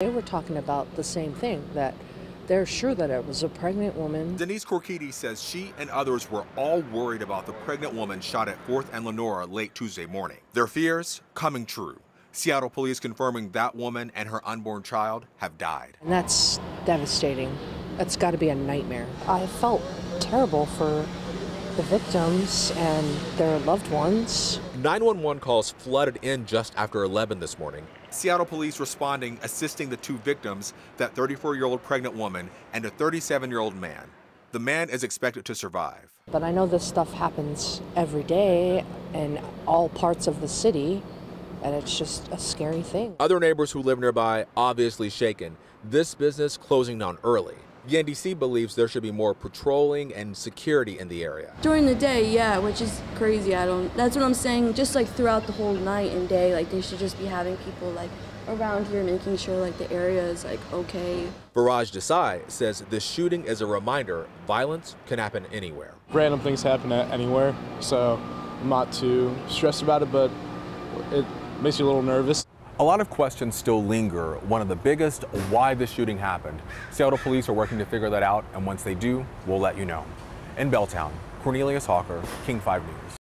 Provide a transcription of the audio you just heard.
They were talking about the same thing that they're sure that it was a pregnant woman. Denise Corkidi says she and others were all worried about the pregnant woman shot at 4th and Lenora late Tuesday morning. Their fears coming true. Seattle police confirming that woman and her unborn child have died. And that's devastating. That's got to be a nightmare. I felt terrible for the victims and their loved ones. 911 calls flooded in just after 11 this morning. Seattle police responding, assisting the two victims, that 34 year old pregnant woman and a 37 year old man. The man is expected to survive. But I know this stuff happens every day in all parts of the city, and it's just a scary thing. Other neighbors who live nearby obviously shaken. This business closing down early. The NDC believes there should be more patrolling and security in the area. During the day, yeah, which is crazy. I don't. That's what I'm saying. Just like throughout the whole night and day, like they should just be having people like around here making sure like the area is like okay. Viraj Desai says this shooting is a reminder violence can happen anywhere. Random things happen anywhere, so I'm not too stressed about it, but it makes you a little nervous. A lot of questions still linger. One of the biggest, why this shooting happened. Seattle police are working to figure that out, and once they do, we'll let you know. In Belltown, Cornelius Hawker, King 5 News.